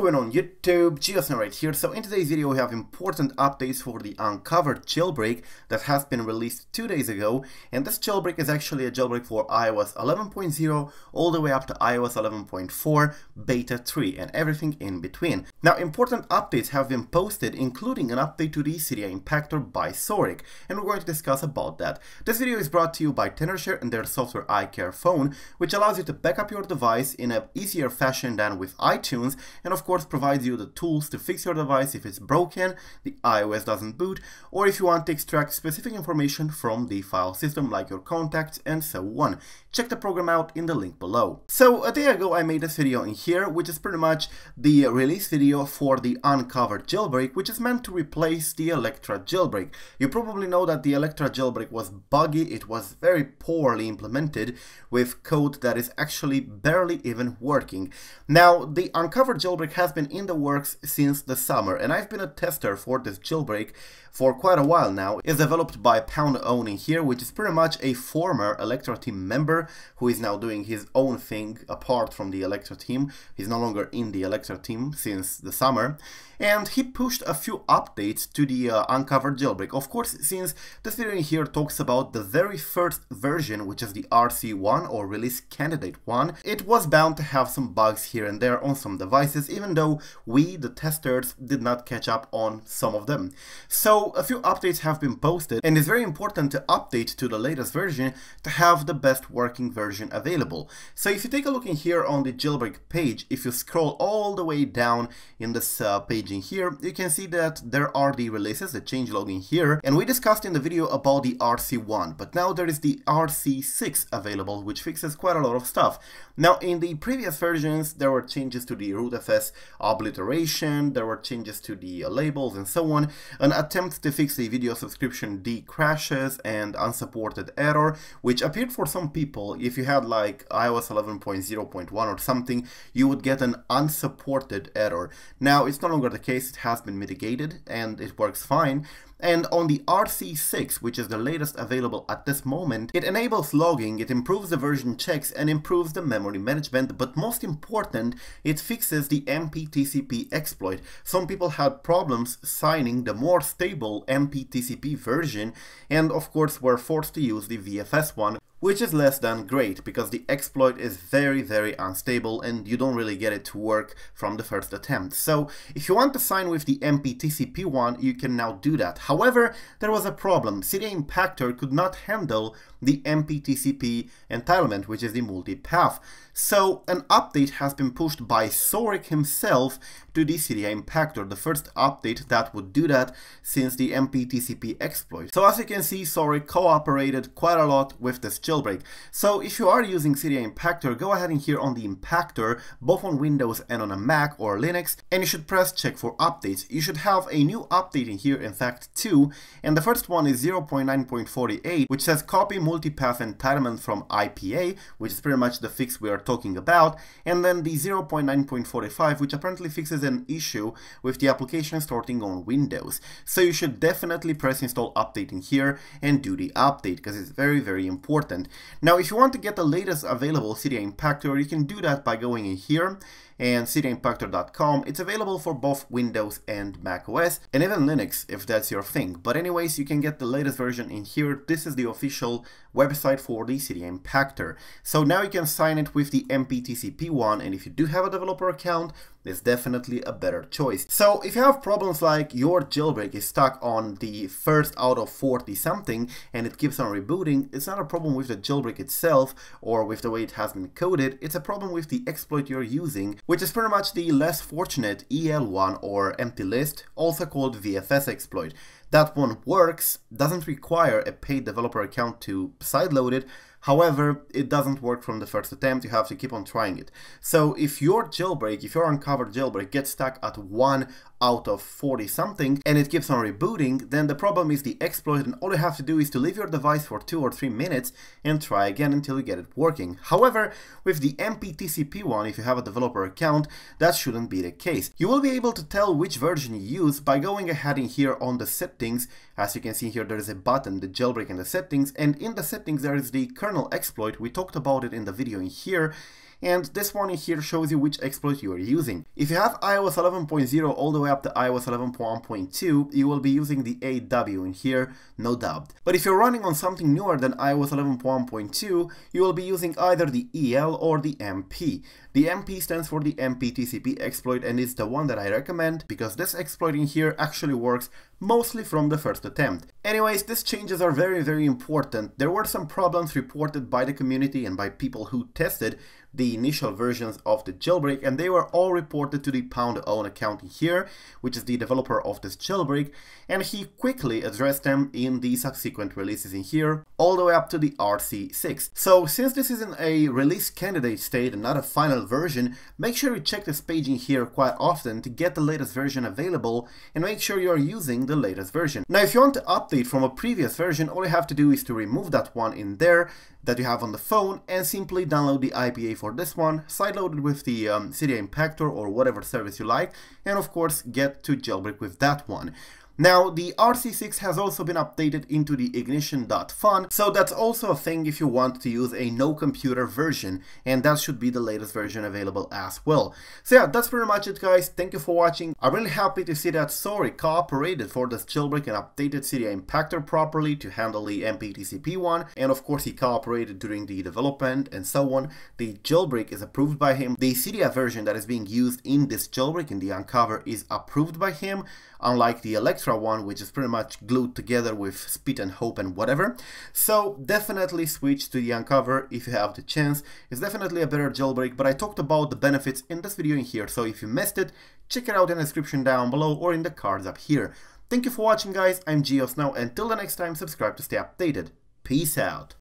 going on YouTube? GeoSn0w right here. So in today's video we have important updates for the uncovered jailbreak that has been released two days ago and this jailbreak is actually a jailbreak for iOS 11.0 all the way up to iOS 11.4 beta 3 and everything in between. Now important updates have been posted including an update to the Cydia Impactor by saurik and we're going to discuss about that. This video is brought to you by Tenorshare and their software iCareFone which allows you to back up your device in an easier fashion than with iTunes and of course provides you the tools to fix your device if it's broken, the iOS doesn't boot, or if you want to extract specific information from the file system like your contacts and so on. Check the program out in the link below. So a day ago I made this video in here which is pretty much the release video for the uncovered jailbreak which is meant to replace the Electra jailbreak. You probably know that the Electra jailbreak was buggy, it was very poorly implemented with code that is actually barely even working. Now the uncovered jailbreak jailbreak has been in the works since the summer, and I've been a tester for this jailbreak for quite a while now. It's developed by pwn20wnd here, which is pretty much a former Electra team member who is now doing his own thing apart from the Electra team. He's no longer in the Electra team since the summer. And he pushed a few updates to the uh, uncovered jailbreak. Of course, since this video here talks about the very first version, which is the RC1 or release candidate 1, it was bound to have some bugs here and there on some devices, even though we, the testers, did not catch up on some of them. So a few updates have been posted and it's very important to update to the latest version to have the best working version available. So if you take a look in here on the jailbreak page, if you scroll all the way down in this uh, page in here, you can see that there are the releases, the changelog in here, and we discussed in the video about the RC1, but now there is the RC6 available, which fixes quite a lot of stuff. Now in the previous versions, there were changes to the rootfs obliteration, there were changes to the labels and so on, an attempt to fix the videosubscriptionsd crashes and unsupported error, which appeared for some people. If you had like iOS 11.0.1 or something, you would get an unsupported error. Now, it's no longer the case, it has been mitigated and it works fine, and on the RC6, which is the latest available at this moment, it enables logging, it improves the version checks and improves the memory management, but most important, it fixes the MPTCP exploit. Some people had problems signing the more stable MPTCP version and of course were forced to use the VFS one, which is less than great because the exploit is very very unstable and you don't really get it to work from the first attempt. So if you want to sign with the MPTCP one you can now do that. However there was a problem, Cydia Impactor could not handle the MPTCP entitlement which is the multipath. So an update has been pushed by saurik himself to the Cydia Impactor, the first update that would do that since the MPTCP exploit. So as you can see saurik cooperated quite a lot with this jailbreak. So if you are using Cydia Impactor, go ahead and here on the Impactor, both on Windows and on a Mac or Linux, and you should press check for updates. You should have a new update in here, in fact two, and the first one is 0.9.48, which says copy multipath entitlement from IPA, which is pretty much the fix we are talking about, and then the 0.9.45, which apparently fixes an issue with the application starting on Windows. So you should definitely press install update in here and do the update, because it's very, very important. Now, if you want to get the latest available Cydia Impactor, you can do that by going in here and cydiaimpactor.com. It's available for both Windows and Mac OS, and even Linux if that's your thing. But anyways, you can get the latest version in here. This is the official website for the Cydia Impactor. So now you can sign it with the MPTCP one, and if you do have a developer account, it's definitely a better choice. So if you have problems like your jailbreak is stuck on the first out of 40 something and it keeps on rebooting, it's not a problem with the jailbreak itself or with the way it has been coded, it's a problem with the exploit you're using, which is pretty much the less fortunate EL1 or empty list, also called VFS exploit. That one works, doesn't require a paid developer account to sideload it, However, it doesn't work from the first attempt, you have to keep on trying it. So if your jailbreak, if your uncovered jailbreak gets stuck at 1 out of 40 something and it keeps on rebooting, then the problem is the exploit and all you have to do is to leave your device for 2 or 3 minutes and try again until you get it working. However, with the MPTCP one, if you have a developer account, that shouldn't be the case. You will be able to tell which version you use by going ahead in here on the settings. As you can see here, there is a button, the jailbreak and the settings, and in the settings there is the kernel exploit. We talked about it in the video in here and this one in here shows you which exploit you are using. If you have iOS 11.0 all the way up to iOS 11.1.2, you will be using the AW in here, no doubt. But if you're running on something newer than iOS 11.1.2, you will be using either the EL or the MP. The MP stands for the MPTCP exploit and is the one that I recommend because this exploit in here actually works mostly from the first attempt. Anyways, these changes are very very important. There were some problems reported by the community and by people who tested the initial versions of the jailbreak and they were all reported to the pwn20wnd account here, which is the developer of this jailbreak, and he quickly addressed them in the subsequent releases in here, all the way up to the RC6. So since this isn't a release candidate state and not a final version, make sure you check this page in here quite often to get the latest version available and make sure you are using the latest version. Now if you want to update from a previous version, all you have to do is to remove that one in there that you have on the phone and simply download the IPA for this one, sideload it with the um, Cydia Impactor or whatever service you like, and of course get to jailbreak with that one. Now, the RC6 has also been updated into the ignition.fun, so that's also a thing if you want to use a no computer version, and that should be the latest version available as well. So yeah, that's pretty much it guys, thank you for watching. I'm really happy to see that saurik cooperated for this jailbreak and updated Cydia Impactor properly to handle the MPTCP one, and of course he cooperated during the development and so on. The jailbreak is approved by him. The Cydia version that is being used in this jailbreak in the Unc0ver is approved by him, unlike the Electra one, which is pretty much glued together with Speed and Hope and whatever. So definitely switch to the Unc0ver if you have the chance. It's definitely a better jailbreak, but I talked about the benefits in this video in here, so if you missed it, check it out in the description down below or in the cards up here. Thank you for watching guys, I'm GeoSn0w, until the next time subscribe to stay updated. Peace out.